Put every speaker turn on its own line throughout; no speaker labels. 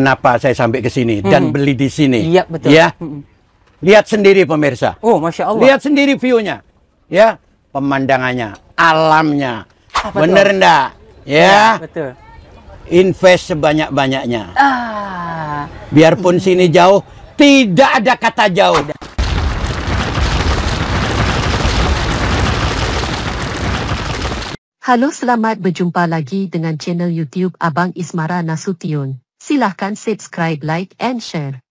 Kenapa saya sampai ke sini dan
Hmm.
beli di sini?
Iya, betul.
Ya, lihat sendiri pemirsa.
Oh, Masya Allah.
Lihat sendiri view-nya. Ya, pemandangannya, alamnya.
Apa
Bener
tuh?
enggak? Ya,
Betul.
invest sebanyak-banyaknya.
Ah,
Biarpun sini jauh, tidak ada kata jauh.
Halo selamat berjumpa lagi dengan channel YouTube Abang Ismara Nasution. Silahkan subscribe, like and share.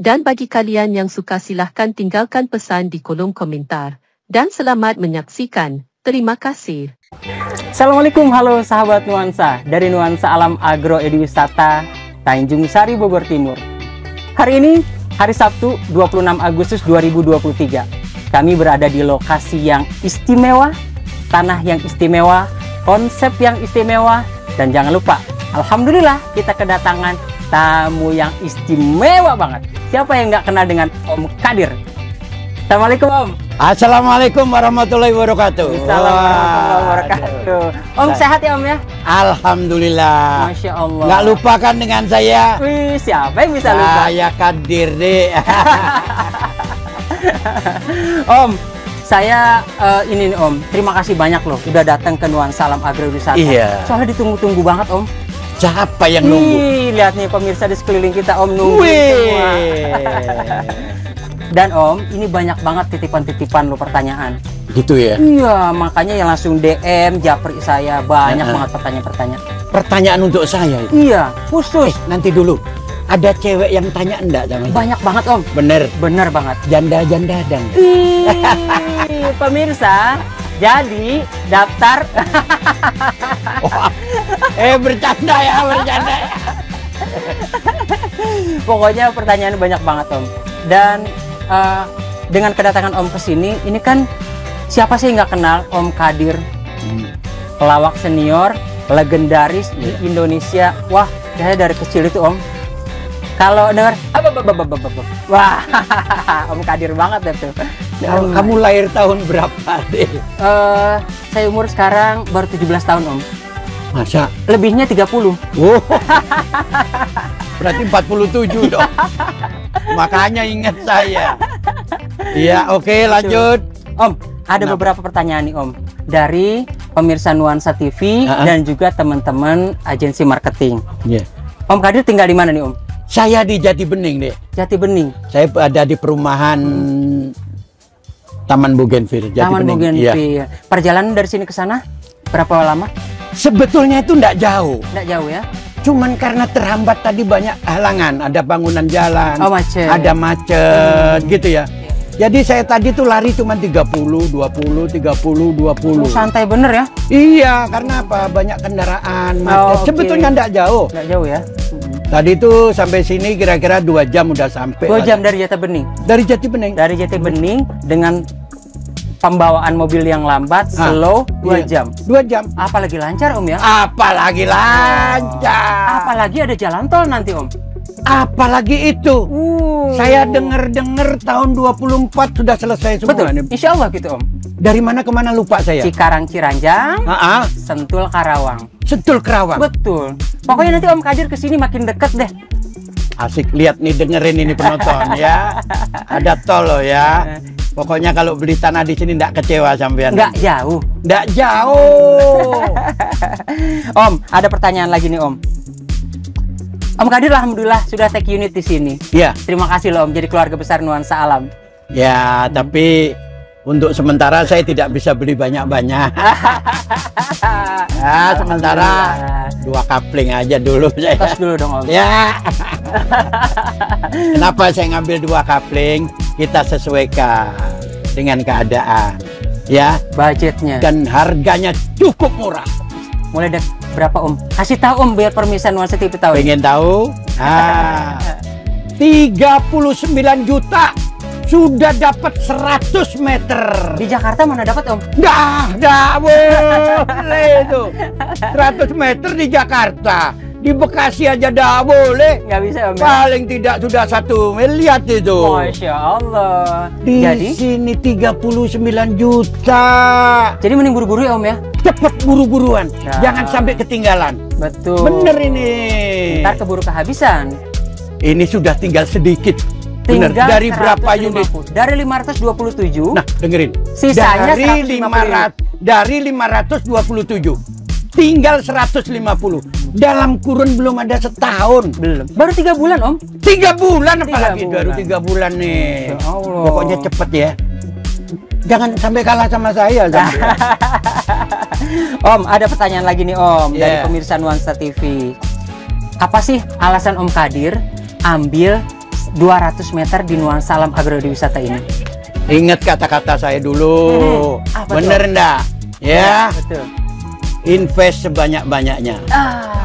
Dan bagi kalian yang suka silahkan tinggalkan pesan di kolom komentar. Dan selamat menyaksikan. Terima kasih.
Assalamualaikum, halo sahabat Nuansa dari Nuansa Alam Agro Ediwisata Tanjung Sari Bogor Timur. Hari ini hari Sabtu 26 Agustus 2023. Kami berada di lokasi yang istimewa, tanah yang istimewa, konsep yang istimewa, dan jangan lupa, Alhamdulillah kita kedatangan tamu yang istimewa banget. Siapa yang nggak kenal dengan Om Kadir? Assalamualaikum Om.
Assalamualaikum warahmatullahi wabarakatuh.
Assalamualaikum warahmatullahi wabarakatuh. Om sehat ya Om ya?
Alhamdulillah.
Masya Allah.
Nggak lupakan dengan saya.
Wih, siapa yang bisa lupa?
Saya Kadir deh.
Om, saya eh, ini nih Om, terima kasih banyak loh udah datang ke Nuansa Alam Agrowisata.
Iya.
Soalnya ditunggu-tunggu banget Om.
Siapa yang nunggu?
Wih, lihat nih pemirsa di sekeliling kita Om nunggu semua. Dan Om, ini banyak banget titipan-titipan lo pertanyaan.
gitu ya.
Iya, makanya yang langsung DM, japri saya banyak
Heeh.
banget pertanyaan-pertanyaan.
Pertanyaan untuk saya itu.
Iya, khusus.
Eh, nanti dulu. Ada cewek yang tanya enggak sama?
Banyak banget Om.
Bener.
Bener banget.
Janda-janda dan.
Ih, pemirsa, jadi daftar
eh bercanda ya, bercanda ya.
pokoknya pertanyaan banyak banget Om. Dan eh, dengan kedatangan Om ke sini, ini kan siapa sih nggak kenal Om Kadir, pelawak senior, legendaris di
Iya.
Indonesia. Wah, saya dari kecil itu Om. Kalau dengar, wah, Om Kadir banget deh tuh.
Kamu, kamu lahir tahun berapa deh?
Eh, saya umur sekarang baru 17 tahun Om.
Masa?
Lebihnya 30.
Wow. Berarti 47 dong. Makanya ingat saya. Iya, oke lanjut.
Om, ada
Kenapa?
beberapa pertanyaan nih Om dari pemirsa Nuansa TV
Ah, ah.
dan juga teman-teman agensi marketing.
Iya.
Om Kadir tinggal di mana nih Om?
Saya di Jati Bening deh.
Jati Bening,
Saya ada di perumahan Taman Bougainville, Jati
Taman
Bening. Iya.
Bougainville. Perjalanan dari sini ke sana berapa lama?
Sebetulnya itu enggak jauh.
Tidak jauh ya?
Cuman karena terhambat tadi banyak halangan, ada bangunan jalan,
Oh macet.
ada macet gitu ya. Jadi saya tadi tuh lari cuma 30, 20, 30, 20.
Oh, santai bener ya?
Iya, karena apa? Banyak kendaraan, macet.
Oh, oke.
Sebetulnya enggak jauh.
Tidak jauh ya?
Tadi tuh sampai sini kira-kira dua jam udah sampai.
Dua jam dari Jati Bening.
dari Jati Bening.
Dari Jati Bening dengan pembawaan mobil yang lambat,
Ah,
slow, dua
iya.
jam.
Dua jam.
Apalagi lancar Om ya?
Apalagi lancar.
Apalagi ada jalan tol nanti Om.
Apalagi itu.
Uh.
Saya denger-denger tahun 24 sudah selesai semua.
Betul,
nih.
insya Allah gitu Om.
Dari mana ke mana lupa saya.
Cikarang Ciranjang,
Ah, ah.
Sentul Karawang.
Sentul Kerawang.
Betul. Pokoknya nanti Om Kadir ke sini makin deket deh.
Asik lihat nih dengerin ini penonton ya. Ada tol loh ya. Pokoknya kalau beli tanah di sini nggak kecewa sampean.
Nggak jauh.
Nggak jauh.
Om, ada pertanyaan lagi nih Om. Om Kadir alhamdulillah sudah take unit di sini.
ya,
Terima kasih loh Om jadi keluarga besar Nuansa Alam.
ya tapi untuk sementara saya tidak bisa beli banyak-banyak. Ya, sementara dua kapling aja dulu saya.
Tos dulu dong Om.
Ya. Kenapa saya ngambil dua kapling? Kita sesuaikan dengan keadaan. Ya,
Budgetnya.
dan harganya cukup murah.
Mulai dari berapa Om? Kasih tahu Om biar permisan Nuansa TV tahu.
Pengen tahu? Ah. 39 juta sudah dapat 100 meter.
Di Jakarta mana dapat Om?
Dah, dah boleh itu. 100 meter di Jakarta. Di Bekasi aja dah boleh.
Nggak bisa Om. ya?
Paling tidak sudah satu miliar itu.
Masya Allah.
Di
Jadi,
sini 39 juta.
jadi mending buru-buru ya Om ya?
Cepet buru-buruan.
Ya.
Jangan sampai ketinggalan.
Betul.
Bener ini.
Ntar keburu kehabisan.
Ini sudah tinggal sedikit. Bener.
Tinggal
Dari berapa unit?
150. Dari 527.
Nah, dengerin.
Sisanya
dari
150.
500 dari 527 tinggal 150 dalam kurun belum ada setahun
belum. Baru tiga bulan om.
tiga bulan
Tiga
apalagi
bulan.
baru tiga bulan nih
Ya Allah.
pokoknya cepet ya jangan sampai kalah sama saya.
Om, ada pertanyaan lagi nih Om dari
Yeah.
pemirsa Nuansa TV. Apa sih alasan Om Kadir ambil 200 meter di Nuansa Alam Agrowisata ini?
ingat kata-kata saya dulu
Hmm,
bener ndak ya
betul.
invest sebanyak-banyaknya
Ah,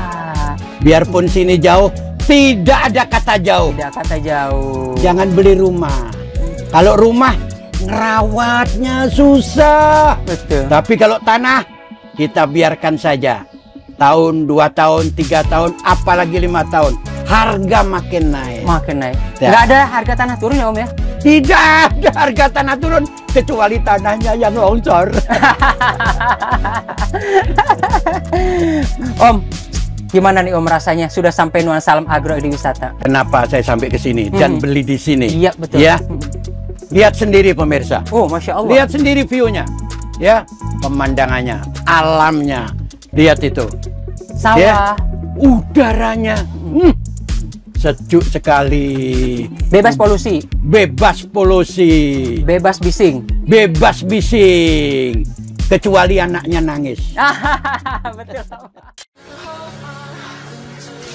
biarpun sini jauh tidak ada kata jauh
tidak kata jauh.
jangan beli rumah kalau rumah ngerawatnya susah
Betul.
Tapi kalau tanah kita biarkan saja. Tahun, dua tahun, tiga tahun, apalagi lima tahun, harga makin naik.
Makin naik.
Ya.
Nggak ada harga tanah turun ya Om ya?
Tidak ada harga tanah turun kecuali tanahnya yang longsor.
Om, gimana nih Om rasanya sudah sampai Nuansa Alam Agrowisata?
Kenapa saya sampai ke sini dan
Hmm.
beli di sini?
Iya betul.
Ya, lihat sendiri pemirsa.
Oh, masya Allah.
Lihat sendiri view-nya. Ya, pemandangannya, alamnya. Lihat itu.
sawah.
Ya. Udaranya. Hmm, sejuk sekali.
Bebas polusi,
Bebas polusi.
bebas bising.
bebas bising kecuali anaknya nangis
betul.